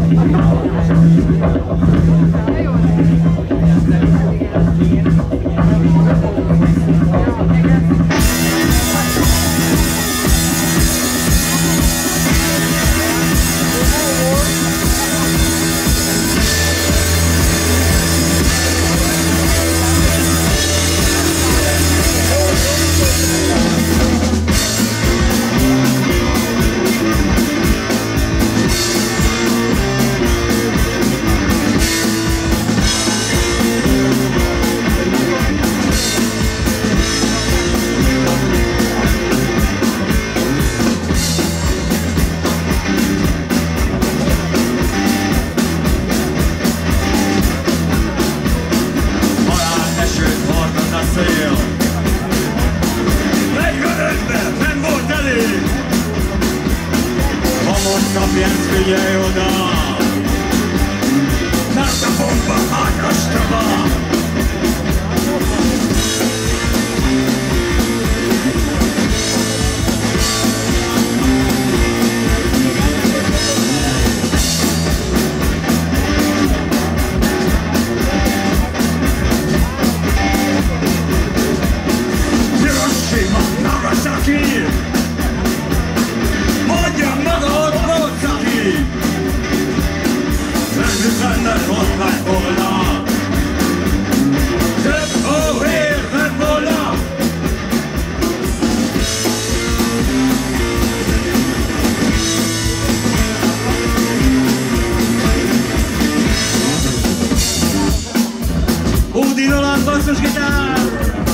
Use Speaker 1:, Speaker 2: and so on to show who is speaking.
Speaker 1: Thank Svensk miljö och las voces guitarras